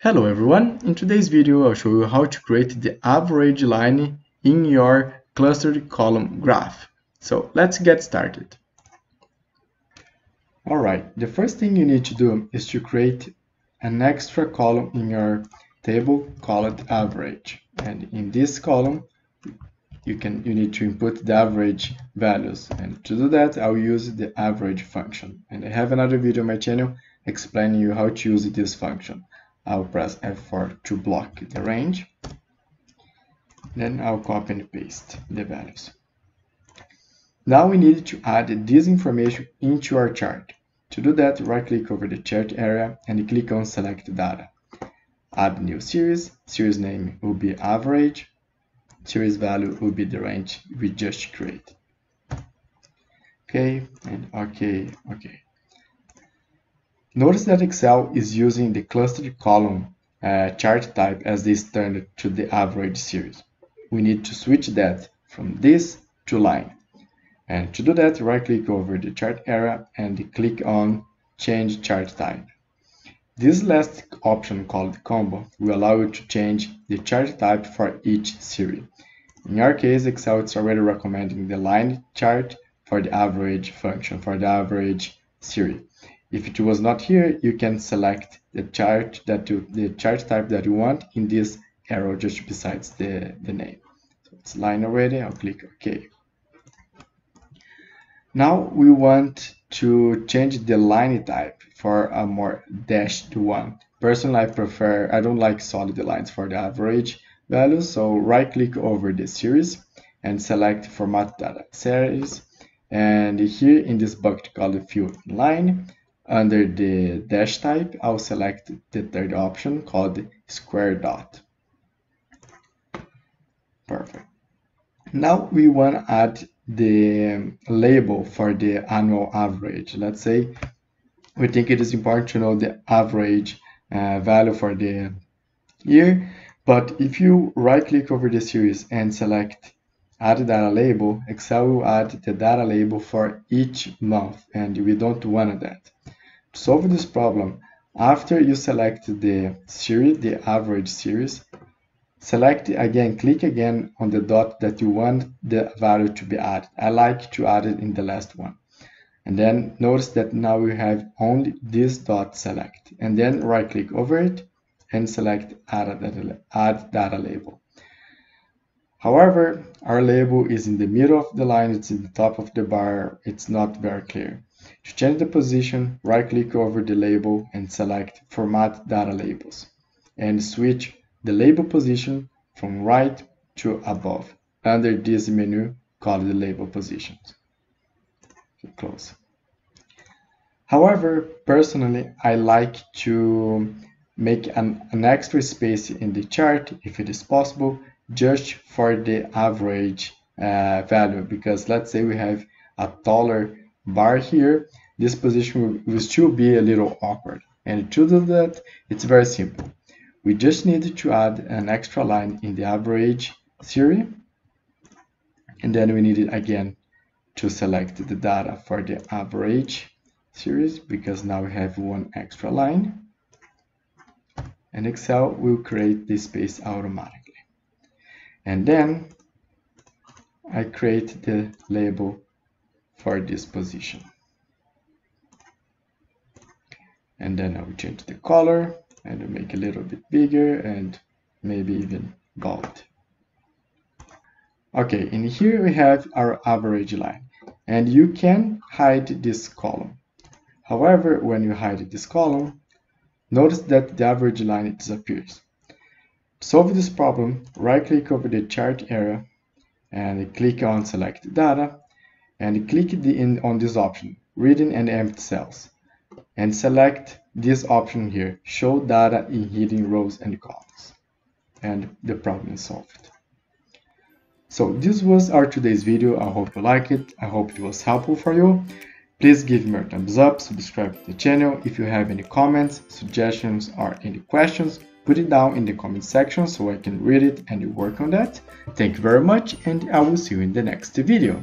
Hello everyone, in today's video I'll show you how to create the average line in your clustered column graph. So let's get started. Alright, the first thing you need to do is to create an extra column in your table called average. And in this column, you can you need to input the average values. And to do that, I'll use the average function. And I have another video on my channel explaining you how to use this function. I'll press F4 to block the range. Then I'll copy and paste the values. Now we need to add this information into our chart. To do that, right click over the chart area and click on select data. Add new series, series name will be average, series value will be the range we just created. Okay, and okay, okay. Notice that Excel is using the clustered column uh, chart type as the standard to the average series. We need to switch that from this to line. And to do that, right click over the chart area and click on change chart type. This last option called combo will allow you to change the chart type for each series. In our case, Excel is already recommending the line chart for the average function, for the average series. If it was not here, you can select the chart that you, the chart type that you want in this arrow just besides the, the name. So it's line already, I'll click OK. Now we want to change the line type for a more dashed one. Personally, I prefer, I don't like solid lines for the average value, so right click over the series and select format data series. And here in this bucket called field line, under the dash type, I'll select the third option called square dot. Perfect. Now we want to add the label for the annual average. Let's say we think it is important to know the average uh, value for the year. But if you right click over the series and select add data label, Excel will add the data label for each month and we don't want that solve this problem, after you select the series, the average series, select again, click again on the dot that you want the value to be added. I like to add it in the last one. And then notice that now we have only this dot select. And then right click over it and select add data, add data label. However, our label is in the middle of the line, it's in the top of the bar, it's not very clear. To change the position, right-click over the label and select Format Data Labels, and switch the label position from right to above under this menu called the Label Positions. Close. However, personally, I like to make an, an extra space in the chart, if it is possible, just for the average uh, value, because let's say we have a taller bar here, this position will still be a little awkward. And to do that, it's very simple. We just need to add an extra line in the average series. And then we need it again to select the data for the average series because now we have one extra line. And Excel will create this space automatically. And then I create the label for this position. And then I will change the color and make a little bit bigger and maybe even bold. Okay, in here we have our average line and you can hide this column. However, when you hide this column, notice that the average line disappears. To solve this problem, right click over the chart area and click on select data and click the in on this option, hidden and empty cells, and select this option here, show data in hidden rows and columns. And the problem is solved. So this was our today's video. I hope you like it. I hope it was helpful for you. Please give me a thumbs up, subscribe to the channel. If you have any comments, suggestions, or any questions, put it down in the comment section so I can read it and work on that. Thank you very much and I will see you in the next video.